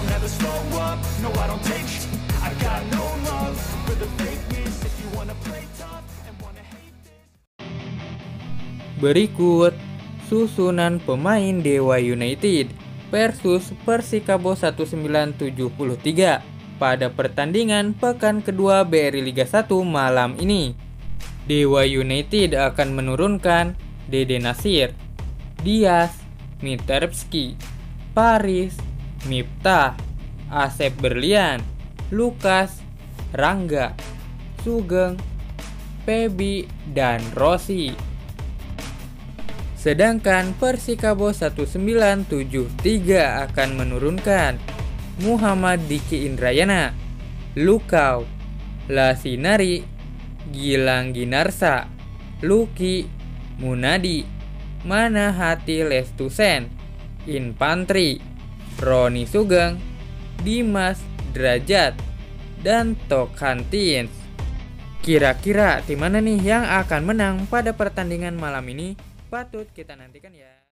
don't ever slow up, no I don't take sh- I got no love for the fakeness. If you wanna play tough and wanna hate this. Berikut susunan pemain Dewa United versus Persikabo 1973 pada pertandingan pekan kedua BRI Liga 1 malam ini. Dewa United akan menurunkan Dede Nasir, Dias, Miterpski, Paris, Miftah, Asep Berlian, Lukas, Rangga, Sugeng, Pebi, dan Rossi. Sedangkan Persikabo 1973 akan menurunkan Muhammad Diki Indrayana, Lukau, Lasinari, Gilang Ginarsa, Luki, Munadi, Manahati Lestusen, Infantri, Roni Sugeng, Dimas Derajat, dan Tokantins. Kira-kira tim mana nih yang akan menang pada pertandingan malam ini? Patut kita nantikan ya.